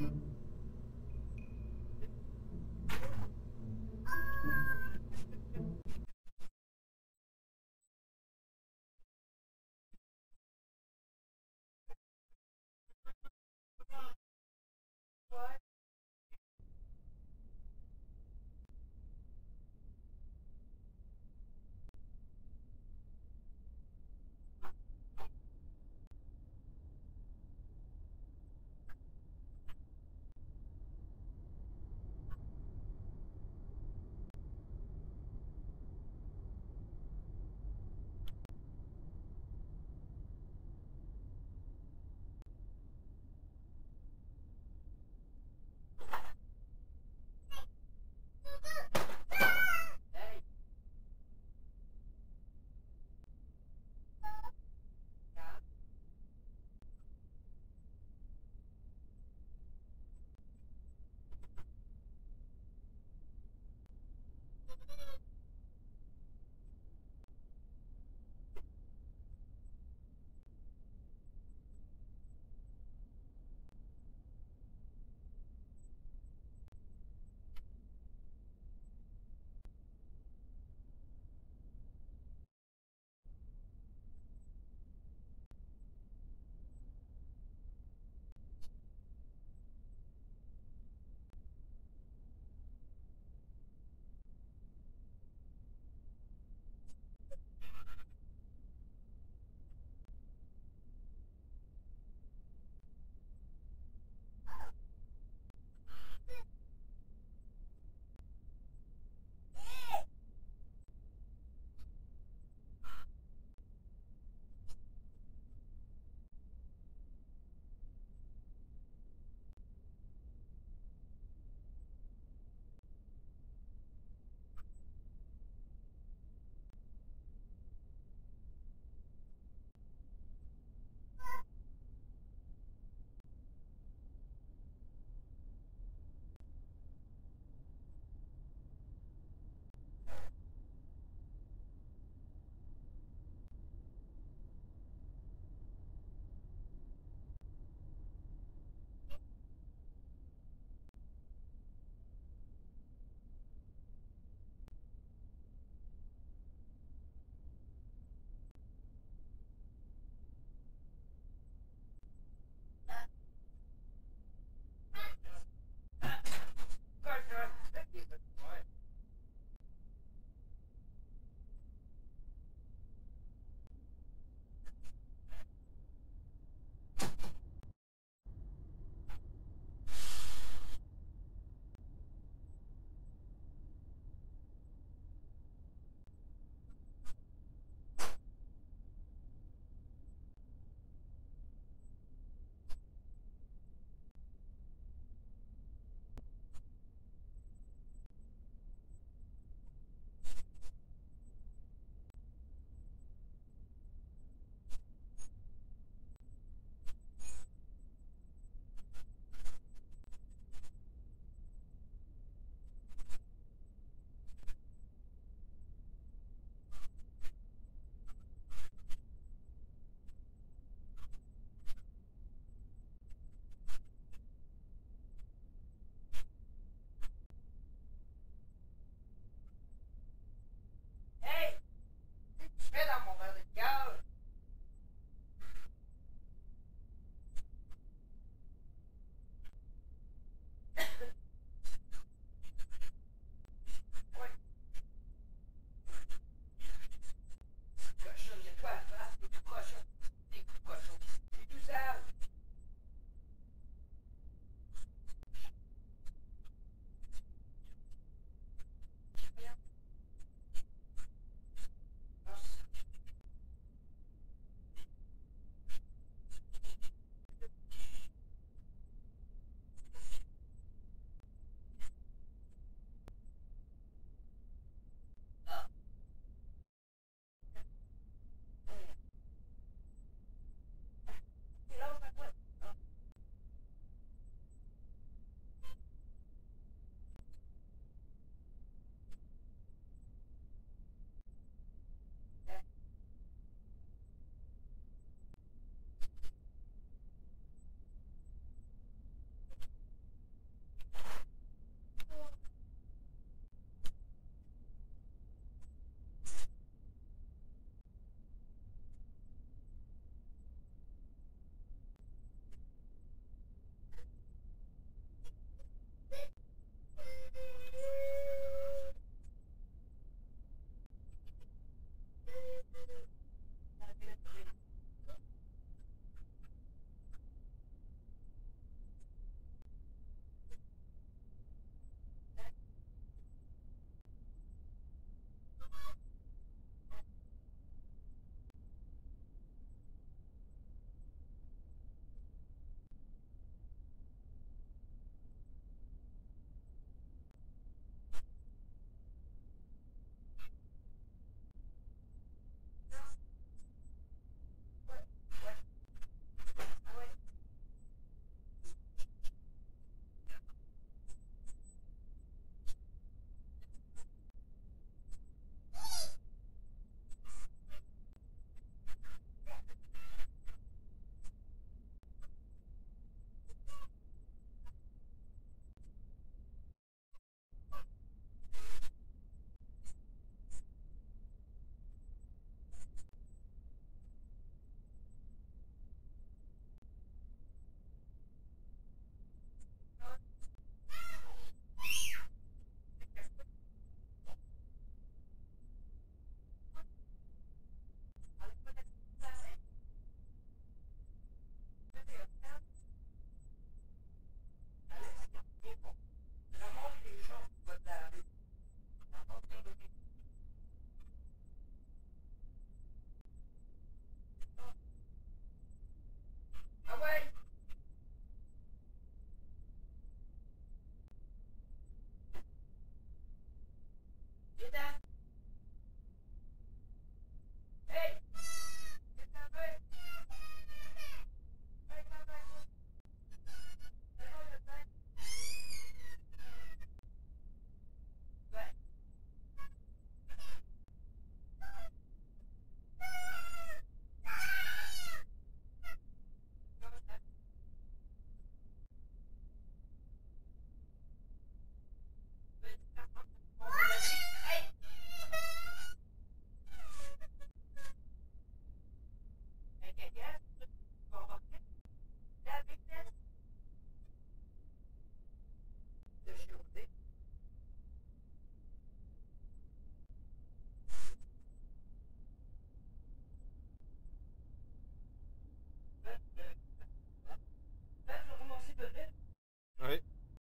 Mm-hmm.